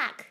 back.